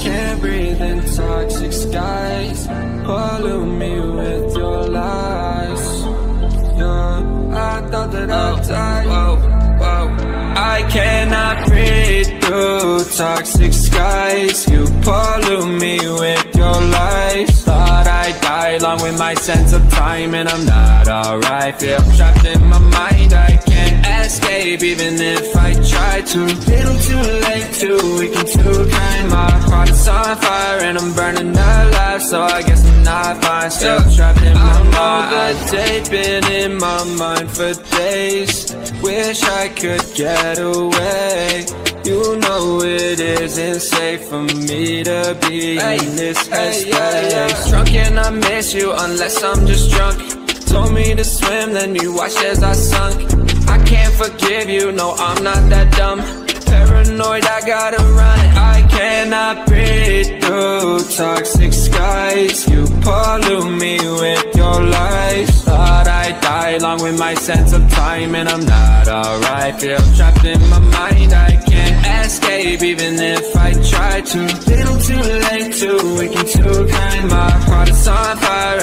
Can't breathe in toxic skies. Pollute me with your lies. Yeah, I thought that I'd die. Whoa, whoa. I cannot breathe through toxic skies. You pollute me with your lies. Thought I'd die along with my sense of time, and I'm not alright. Feel trapped in my mind. I can't escape, even if I try to. Little too late, too weak and too kind. My heart is on fire, and I'm burning alive. So I guess I'm not fine. Still trapped in my mind. The day been in my mind for days. Wish I could get away. You know it isn't safe for me to be in this headspace. Drunk and I miss you unless I'm just drunk. Told me to swim, then you watched as I sunk. I can't forgive you, no, I'm not that dumb. Paranoid, I gotta run. I cannot breathe through toxic skies. You pollute me with your lies. Thought I'd die along with my sense of time, and I'm not alright. Feel trapped in my mind. I can't escape, even if I try to. Little too late, too weak and too kind. My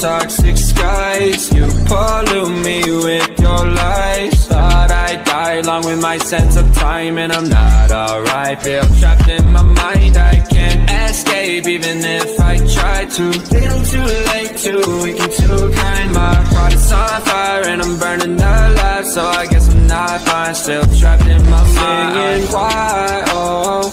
toxic skies. You pollute me with your lies. Thought I'd die along with my sense of time, and I'm not alright. Feel trapped in my mind. I can't escape, even if I try to. Little too late, too weak and too kind. My heart is on fire, and I'm burning alive. So I guess I'm not fine. Still trapped in my mind. Singing why? Oh.